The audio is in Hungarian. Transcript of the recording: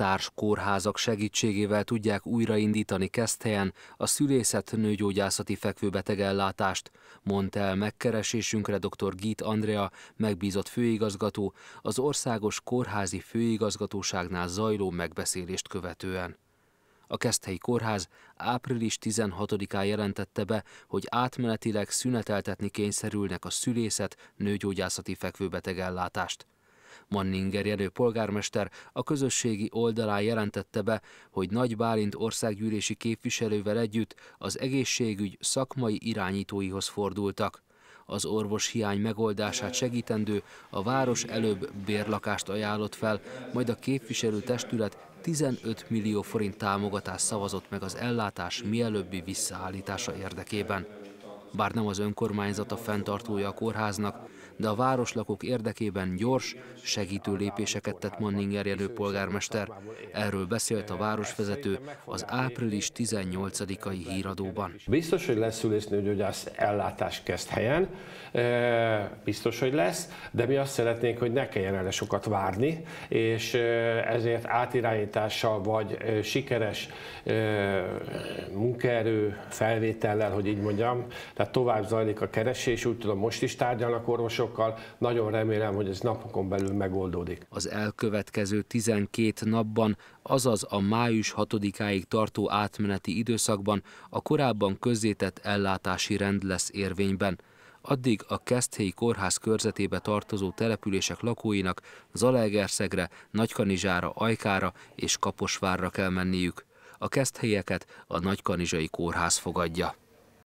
társ kórházak segítségével tudják újraindítani Keszthelyen a szülészet nőgyógyászati fekvőbetegellátást, mondta el megkeresésünkre dr. Git Andrea, megbízott főigazgató, az Országos Kórházi Főigazgatóságnál zajló megbeszélést követően. A Keszthelyi Kórház április 16-án jelentette be, hogy átmenetileg szüneteltetni kényszerülnek a szülészet nőgyógyászati fekvőbetegellátást. Manninger Jenő polgármester a közösségi oldalán jelentette be, hogy Nagy Bálint országgyűlési képviselővel együtt az egészségügy szakmai irányítóihoz fordultak. Az orvos hiány megoldását segítendő a város előbb bérlakást ajánlott fel, majd a képviselő testület 15 millió forint támogatást szavazott meg az ellátás mielőbbi visszaállítása érdekében. Bár nem az önkormányzat a fenntartója a kórháznak, de a városlakók érdekében gyors, segítő lépéseket tett Manninger jelő polgármester. Erről beszélt a városvezető az április 18-ai híradóban. Biztos, hogy lesz szülésznőgyógyász ellátás kezd helyen, biztos, hogy lesz, de mi azt szeretnénk, hogy ne kelljen erre sokat várni, és ezért átirányítással vagy sikeres munkaerő felvétellel, hogy így mondjam, tehát tovább zajlik a keresés, úgy tudom, most is tárgyalnak orvosok, forrásokkal. Nagyon remélem, hogy ez napokon belül megoldódik. Az elkövetkező 12 napban, azaz a május 6-áig tartó átmeneti időszakban a korábban közzétett ellátási rend lesz érvényben. Addig a Keszthelyi kórház körzetébe tartozó települések lakóinak Zalaegerszegre, Nagykanizsára, Ajkára és Kaposvárra kell menniük. A keszthelyeket a Nagykanizsai kórház fogadja.